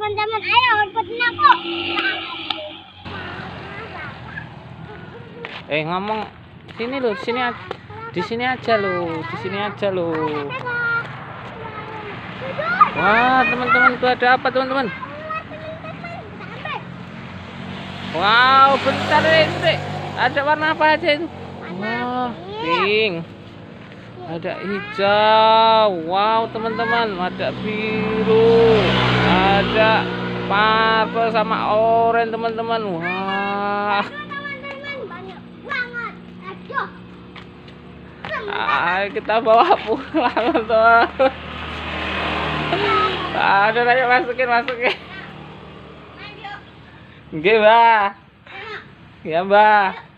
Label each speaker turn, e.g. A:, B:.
A: teman-teman. Ayo, ikutin aku.
B: Eh ngomong sini lo, sini. Di sini aja lo, di sini aja lo. Wah, teman-teman tuh ada apa, teman-teman? Wow, bentar deh, Dek. Ada warna apa aja itu? Wah, pink. Ada hijau. Wow, teman-teman, ada biru. Purple sama oranye, teman-teman. Wah. Ayo kita bawa pulang, teman. Ada ayo masukin, masukin. Oke, Mbak. Ya, Mbak.